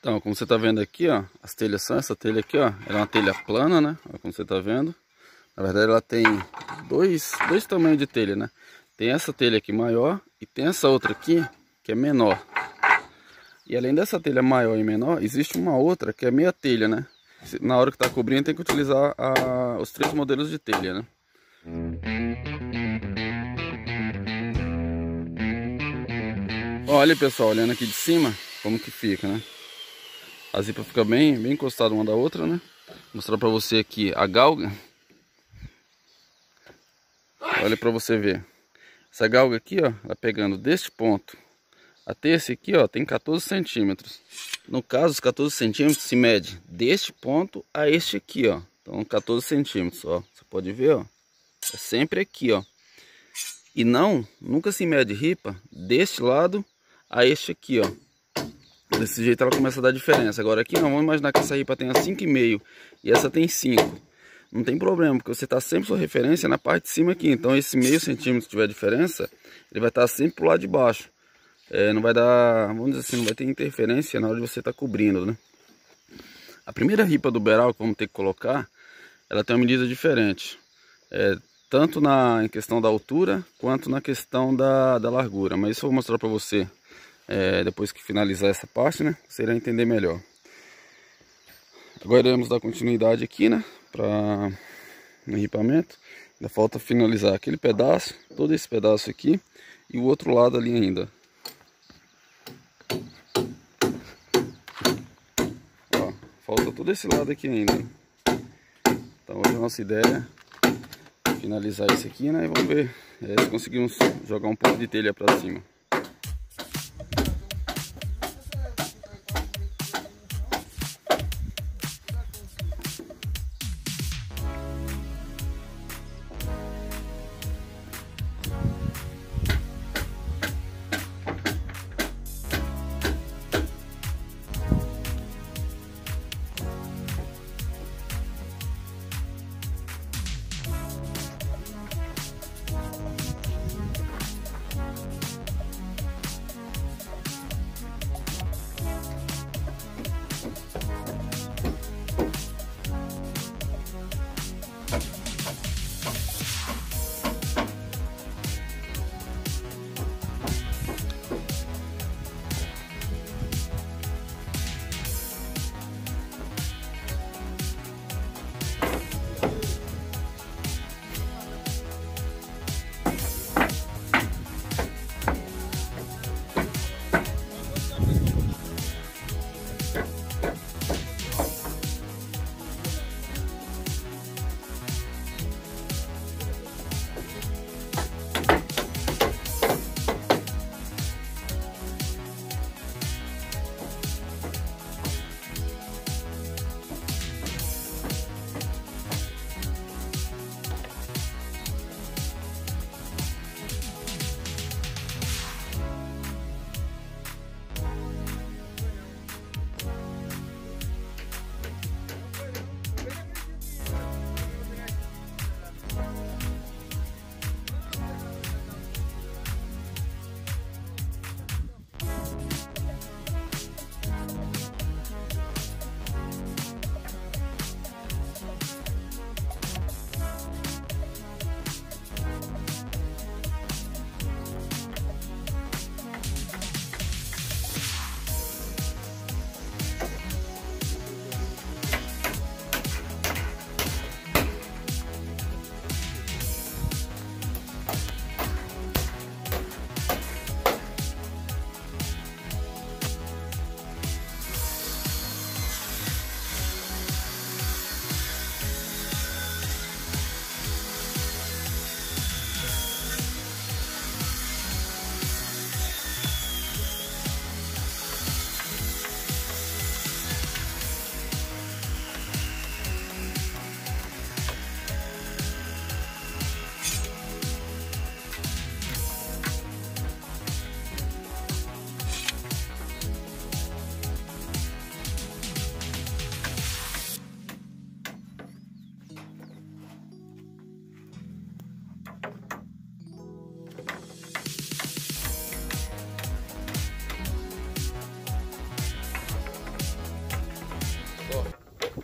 Então, como você está vendo aqui, ó, as telhas são essa telha aqui, ó, ela é uma telha plana, né? Como você está vendo. Na verdade, ela tem dois, dois tamanhos de telha, né? Tem essa telha aqui maior e tem essa outra aqui que é menor. E além dessa telha maior e menor, existe uma outra que é meia telha, né? Na hora que está cobrindo, tem que utilizar a, os três modelos de telha, né? Olha pessoal, olhando aqui de cima, como que fica, né? A zipa fica bem, bem encostada uma da outra, né? Vou mostrar pra você aqui a galga. Olha pra você ver. Essa galga aqui, ó, ela pegando deste ponto até esse aqui, ó, tem 14 centímetros. No caso, os 14 centímetros se mede deste ponto a este aqui, ó. Então, 14 centímetros, ó. Você pode ver, ó. É sempre aqui, ó. E não, nunca se mede ripa deste lado a este aqui, ó. Desse jeito ela começa a dar diferença. Agora aqui não, vamos imaginar que essa ripa tenha 5,5 e essa tem 5. Não tem problema, porque você está sempre sua referência na parte de cima aqui. Então esse meio centímetro que tiver diferença, ele vai estar sempre pro lado de baixo. É, não vai dar, vamos dizer assim, não vai ter interferência na hora de você estar tá cobrindo, né? A primeira ripa do beral que vamos ter que colocar, ela tem uma medida diferente. É, tanto na em questão da altura, quanto na questão da, da largura. Mas isso eu vou mostrar para você é, depois que finalizar essa parte, né? Você irá entender melhor. Agora iremos dar continuidade aqui, né? Para o enripamento. Ainda falta finalizar aquele pedaço, todo esse pedaço aqui e o outro lado ali ainda. Ó, falta todo esse lado aqui ainda. Então hoje a nossa ideia é finalizar isso aqui, né? E vamos ver é, se conseguimos jogar um pouco de telha para cima.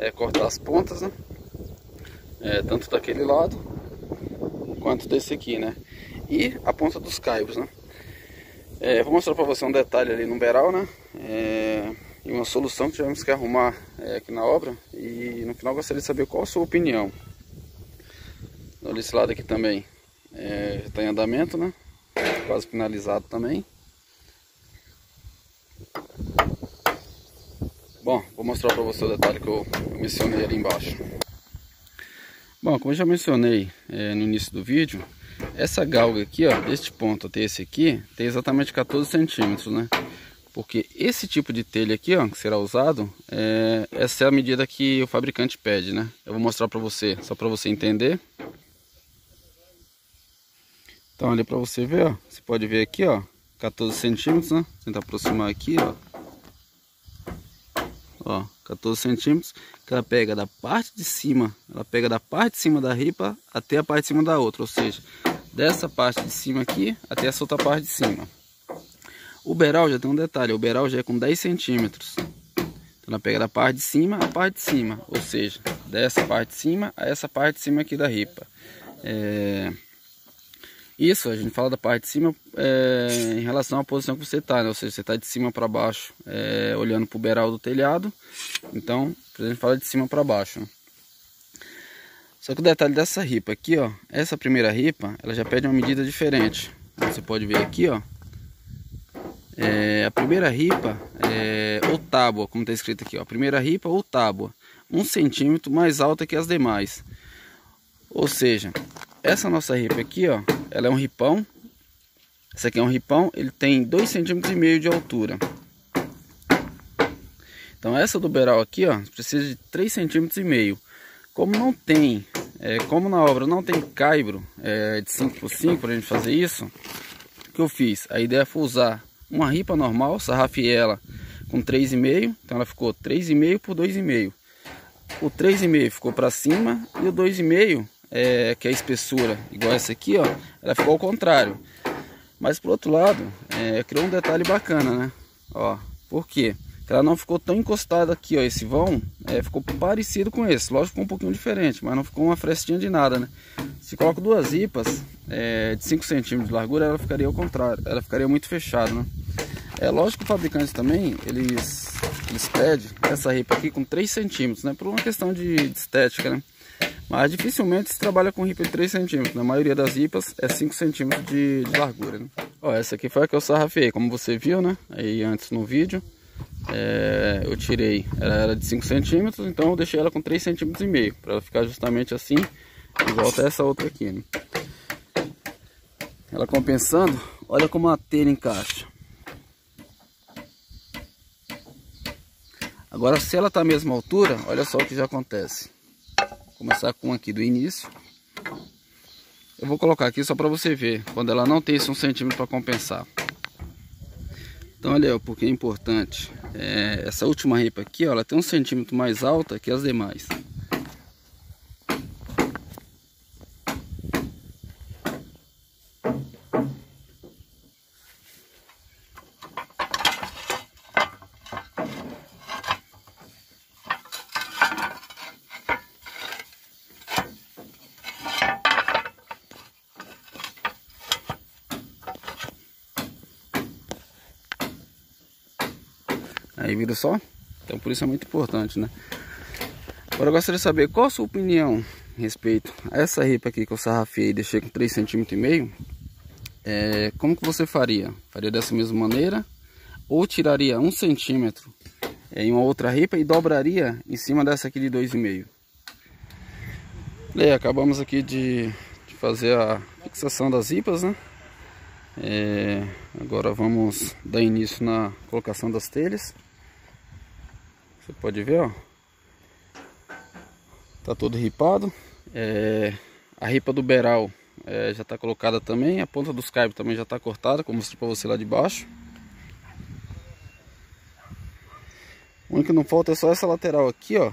É, cortar as pontas, né? É, tanto daquele lado quanto desse aqui, né? E a ponta dos caibros, né? É, vou mostrar para você um detalhe ali no beral, né? É, e uma solução que tivemos que arrumar é, aqui na obra. E no final gostaria de saber qual a sua opinião. Olha esse lado aqui também. É, está em andamento, né? Quase finalizado também. Bom, vou mostrar para você o detalhe que eu, mencionei ali embaixo. Bom, como eu já mencionei é, no início do vídeo, essa galga aqui, ó, deste ponto até esse aqui, tem exatamente 14 centímetros, né? Porque esse tipo de telha aqui, ó, que será usado, é, essa é a medida que o fabricante pede, né? Eu vou mostrar para você, só para você entender. Então ali para você ver, ó, você pode ver aqui, ó, 14 centímetros, né? Vou tentar aproximar aqui, ó ó, 14 centímetros, que ela pega da parte de cima, ela pega da parte de cima da ripa até a parte de cima da outra, ou seja, dessa parte de cima aqui até essa outra parte de cima. O beral já tem um detalhe, o beral já é com 10 centímetros, então ela pega da parte de cima a parte de cima, ou seja, dessa parte de cima a essa parte de cima aqui da ripa. É... Isso, a gente fala da parte de cima é, em relação à posição que você está, né? Ou seja, você está de cima para baixo, é, olhando para o beiral do telhado. Então, a gente fala de cima para baixo. Né? Só que o detalhe dessa ripa aqui, ó, essa primeira ripa, ela já pede uma medida diferente. Você pode ver aqui, ó. É, a primeira ripa é, ou tábua, como está escrito aqui, ó. A primeira ripa ou tábua, um centímetro mais alta que as demais. Ou seja, essa nossa ripa aqui, ó, ela é um ripão. Esse aqui é um ripão, ele tem 2,5 centímetros e meio de altura. Então essa do beral aqui, ó, precisa de 3 centímetros e meio. Como não tem, é, como na obra não tem caibro é, de 5 por 5 para a gente fazer isso, o que eu fiz? A ideia foi usar uma ripa normal, sarrafei ela com 3,5, então ela ficou 3,5 por 2,5. O 3,5 ficou para cima e o 2,5 é, que é a espessura igual essa aqui, ó, ela ficou ao contrário. Mas por outro lado, é, criou um detalhe bacana, né? Ó, por quê? Ela não ficou tão encostada aqui, ó, esse vão, é, ficou parecido com esse. Lógico, ficou um pouquinho diferente, mas não ficou uma frestinha de nada, né? Se coloco duas ripas é, de 5 centímetros de largura, ela ficaria ao contrário, ela ficaria muito fechada, né? É lógico que os fabricantes também, eles, eles pedem essa ripa aqui com 3 centímetros, né? Por uma questão de, de estética, né? Mas dificilmente se trabalha com ripa de 3 centímetros. Na maioria das ripas é 5 centímetros de, de largura. Né? Ó, essa aqui foi a que eu sarrafei, como você viu, né? Aí antes no vídeo. É, eu tirei, ela era de 5 centímetros, então eu deixei ela com 3 centímetros e meio. Para ela ficar justamente assim, igual a essa outra aqui, né? Ela compensando, olha como a telha encaixa. Agora se ela está a mesma altura, olha só o que já acontece começar com aqui do início. Eu vou colocar aqui só para você ver, quando ela não tem esse um centímetro para compensar. Então olha porque é importante. É, essa última ripa aqui, ó, ela tem um centímetro mais alta que as demais. Aí vira só? Então por isso é muito importante, né? Agora eu gostaria de saber qual a sua opinião a respeito a essa ripa aqui que eu sarrafei e deixei com 3,5 cm. É, como que você faria? Faria dessa mesma maneira? Ou tiraria um centímetro em uma outra ripa e dobraria em cima dessa aqui de 2,5? E acabamos aqui de, de, fazer a fixação das ripas, né? É, agora vamos dar início na colocação das telhas. Você pode ver, ó. Tá todo ripado. É, a ripa do beral é, já está colocada também. A ponta dos caibos também já está cortada, como mostrei para você lá de baixo. O único que não falta é só essa lateral aqui, ó.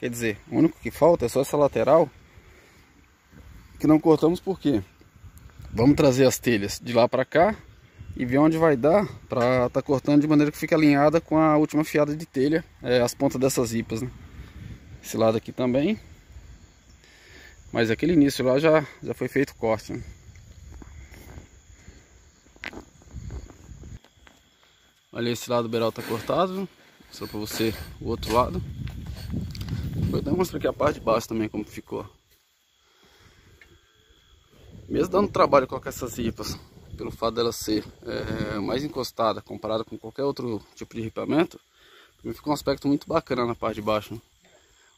Quer dizer, o único que falta é só essa lateral. Que não cortamos por quê? Vamos trazer as telhas de lá para cá e ver onde vai dar para tá cortando de maneira que fique alinhada com a última fiada de telha, é, as pontas dessas ripas, né? Esse lado aqui também. Mas aquele início lá já, já foi feito corte. Né? Olha esse lado do beiral tá cortado. Só para você o outro lado. Vou até mostrar aqui a parte de baixo também como ficou. Mesmo dando trabalho colocar essas ripas, pelo fato dela ser é, mais encostada comparada com qualquer outro tipo de ripamento, ficou um aspecto muito bacana na parte de baixo. Né?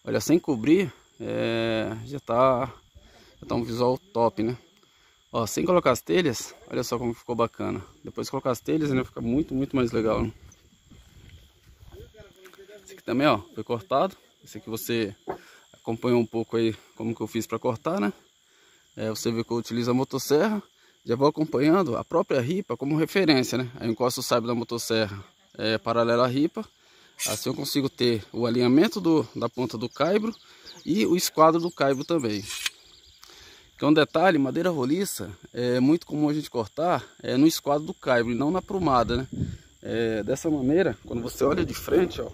Olha, sem cobrir, é, já, tá, já tá um visual top, né? Ó, sem colocar as telhas, olha só como ficou bacana. Depois de colocar as telhas, ainda fica muito, muito mais legal. Né? Esse aqui também, ó, foi cortado. Esse aqui você acompanhou um pouco aí como que eu fiz para cortar, né? É, você vê que eu utilizo a motosserra, já vou acompanhando a própria ripa como referência, né? Eu encosto o saibro da motosserra é, paralela à ripa, assim eu consigo ter o alinhamento do, da ponta do caibro e o esquadro do caibro também. Então, um detalhe, madeira roliça é muito comum a gente cortar é, no esquadro do caibro e não na prumada, né? É, dessa maneira, quando você olha de frente, ó,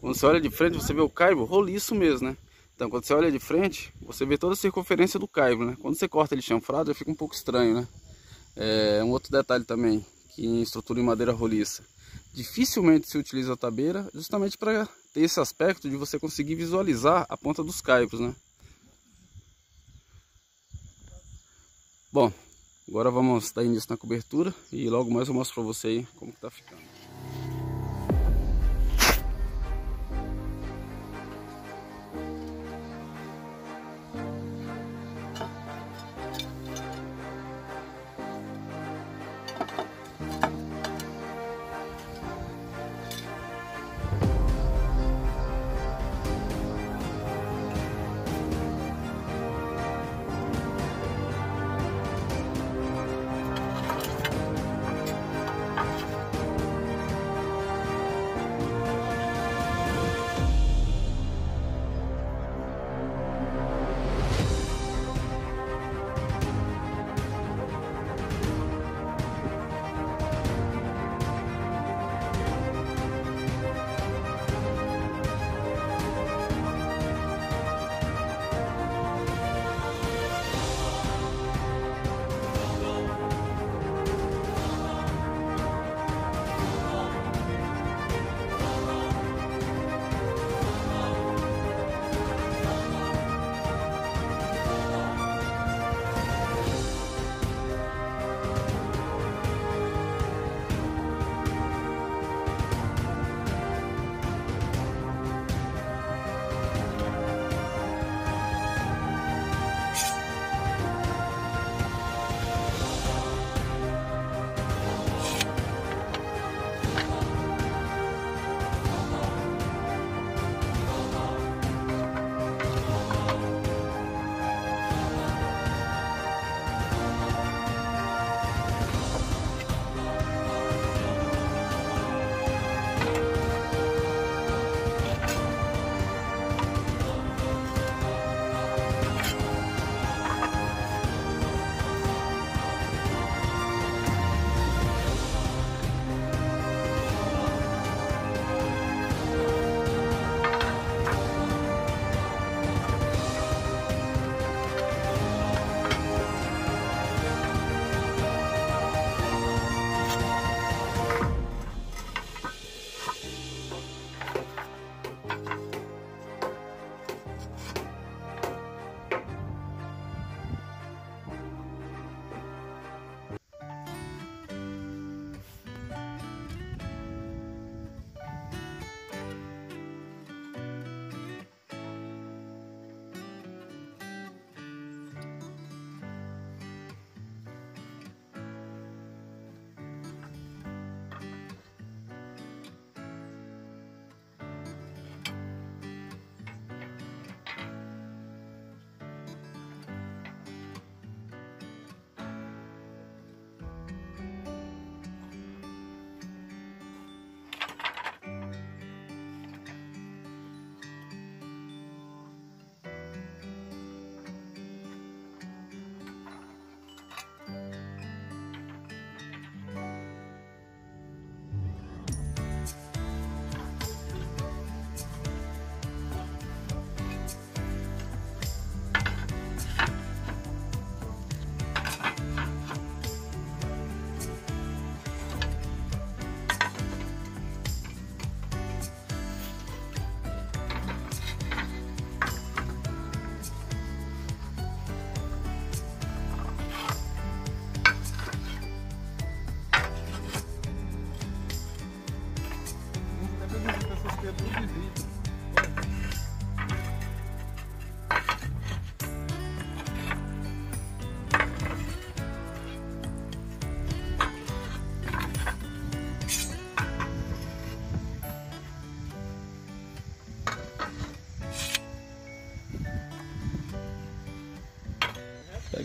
quando você olha de frente, você vê o caibro roliço mesmo, né? Então, quando você olha de frente, você vê toda a circunferência do caibro, né? Quando você corta ele chanfrado, fica um pouco estranho, né? É, um outro detalhe também, que em estrutura em madeira roliça, dificilmente se utiliza a tabeira, justamente para ter esse aspecto de você conseguir visualizar a ponta dos caibros, né? Bom, agora vamos dar início na cobertura e logo mais eu mostro para você aí como que tá ficando.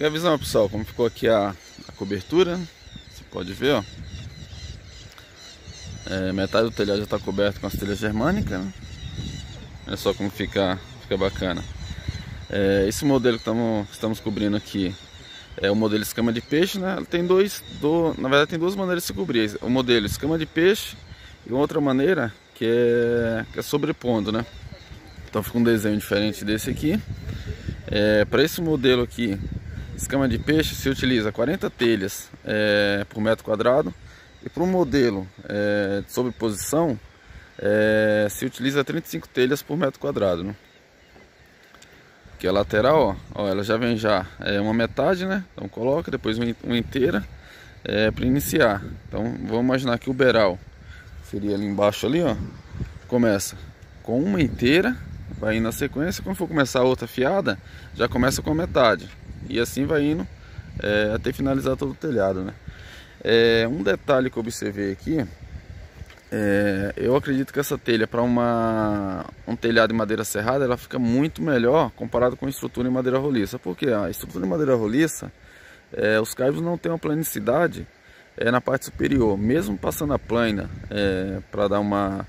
Visão pessoal, como ficou aqui a, a cobertura. Você pode ver, ó. É, metade do telhado já está coberto com as telhas germânicas. Né? Olha só como fica, fica bacana. É, esse modelo que estamos, estamos cobrindo aqui é o modelo escama de peixe, né? Tem dois, do, na verdade tem duas maneiras de se cobrir. O modelo escama de peixe e outra maneira que é, que é sobrepondo, né? Então fica um desenho diferente desse aqui. É, Para esse modelo aqui, escama de peixe, se utiliza 40 telhas é, por metro quadrado. E para o modelo é, de sobreposição, é, se utiliza 35 telhas por metro quadrado. Né? Que a lateral, ó, ó, ela já vem já é uma metade, né? Então coloca, depois uma inteira é, para iniciar. Então vamos imaginar que o beral seria ali embaixo ali, ó. Começa com uma inteira, vai na sequência. Quando for começar a outra fiada, já começa com a metade. E assim vai indo é, até finalizar todo o telhado, né? É, um detalhe que eu observei aqui é, eu acredito que essa telha para um telhado de madeira serrada ela fica muito melhor comparado com a estrutura em madeira roliça. Porque a estrutura em madeira roliça é, os caibos não têm uma planicidade é, na parte superior. Mesmo passando a plana para dar uma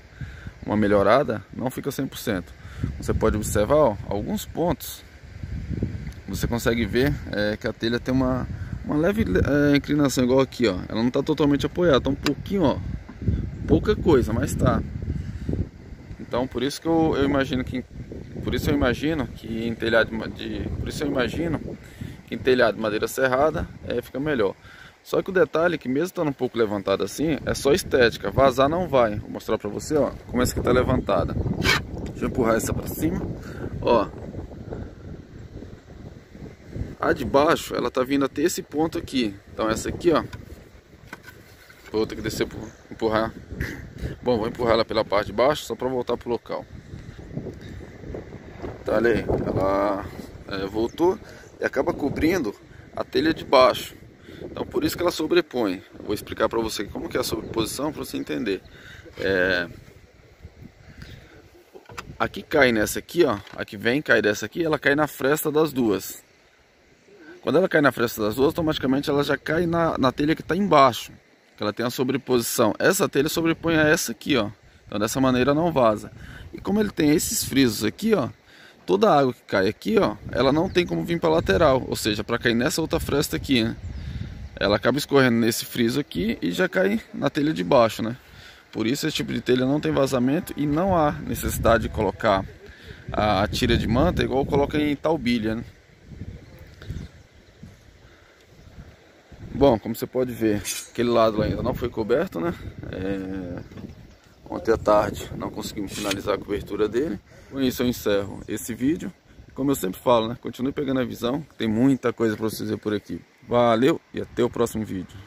uma melhorada não fica 100% você pode observar ó, alguns pontos você consegue ver é, que a telha tem uma uma leve é, inclinação igual aqui ó ela não está totalmente apoiada está um pouquinho ó pouca coisa, mas tá. Então por isso que eu, eu imagino que por isso eu imagino que em telhado de por isso eu imagino que em telhado de madeira serrada é, fica melhor. Só que o detalhe é que mesmo estando um pouco levantado assim, é só estética, vazar não vai. Vou mostrar pra você, ó, como essa aqui tá levantada. Deixa eu empurrar essa pra cima, ó. A de baixo, ela tá vindo até esse ponto aqui. Então essa aqui, ó, Vou ter que descer empurrar. Bom, vou empurrar ela pela parte de baixo só para voltar pro local. Tá ali, ela é, voltou e acaba cobrindo a telha de baixo. Então por isso que ela sobrepõe. vou explicar para você como que é a sobreposição para você entender. É... Aqui cai nessa aqui, ó. Aqui vem, cai dessa aqui, ela cai na fresta das duas. Quando ela cai na fresta das duas, automaticamente ela já cai na, na telha que está embaixo que ela tem a sobreposição. Essa telha sobrepõe a essa aqui, ó. Então dessa maneira não vaza. E como ele tem esses frisos aqui, ó, toda a água que cai aqui, ó, ela não tem como vir para lateral, ou seja, para cair nessa outra fresta aqui, né? Ela acaba escorrendo nesse friso aqui e já cai na telha de baixo, né? Por isso esse tipo de telha não tem vazamento e não há necessidade de colocar a tira de manta igual coloca em talbilha, né? Bom, como você pode ver, aquele lado ainda não foi coberto, né? É... Ontem à tarde não conseguimos finalizar a cobertura dele. Com isso eu encerro esse vídeo. Como eu sempre falo, né? Continue pegando a visão, tem muita coisa para vocês ver por aqui. Valeu e até o próximo vídeo.